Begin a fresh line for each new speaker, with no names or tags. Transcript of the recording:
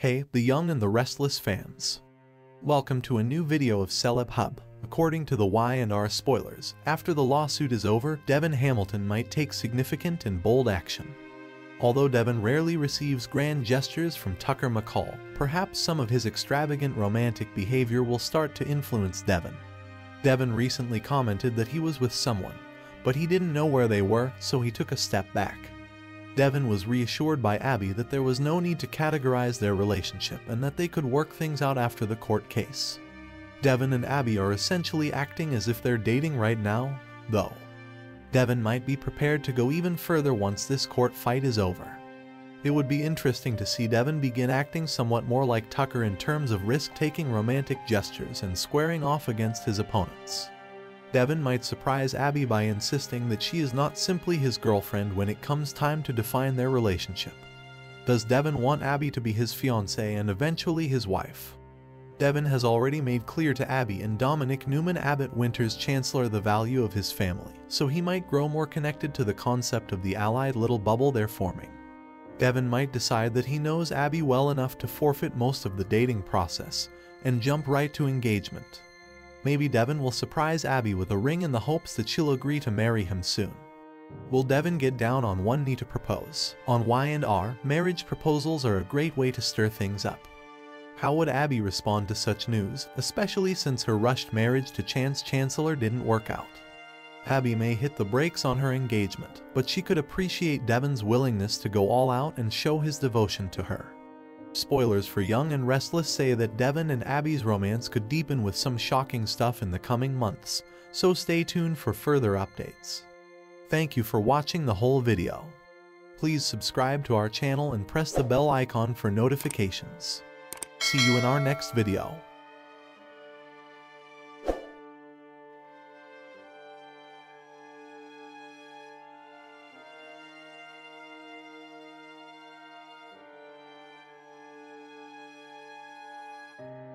Hey, the young and the restless fans. Welcome to a new video of Celeb Hub. According to the Y&R spoilers, after the lawsuit is over, Devon Hamilton might take significant and bold action. Although Devon rarely receives grand gestures from Tucker McCall, perhaps some of his extravagant romantic behavior will start to influence Devon. Devon recently commented that he was with someone, but he didn't know where they were, so he took a step back. Devon was reassured by Abby that there was no need to categorize their relationship and that they could work things out after the court case. Devon and Abby are essentially acting as if they're dating right now, though. Devon might be prepared to go even further once this court fight is over. It would be interesting to see Devon begin acting somewhat more like Tucker in terms of risk-taking romantic gestures and squaring off against his opponents. Devon might surprise Abby by insisting that she is not simply his girlfriend when it comes time to define their relationship. Does Devon want Abby to be his fiancée and eventually his wife? Devon has already made clear to Abby and Dominic Newman Abbott Winters Chancellor the value of his family, so he might grow more connected to the concept of the allied little bubble they're forming. Devon might decide that he knows Abby well enough to forfeit most of the dating process and jump right to engagement. Maybe Devon will surprise Abby with a ring in the hopes that she'll agree to marry him soon. Will Devon get down on one knee to propose? On Y&R, marriage proposals are a great way to stir things up. How would Abby respond to such news, especially since her rushed marriage to Chance Chancellor didn't work out? Abby may hit the brakes on her engagement, but she could appreciate Devon's willingness to go all out and show his devotion to her. Spoilers for Young and Restless say that Devon and Abby's romance could deepen with some shocking stuff in the coming months, so stay tuned for further updates. Thank you for watching the whole video. Please subscribe to our channel and press the bell icon for notifications. See you in our next video. Bye.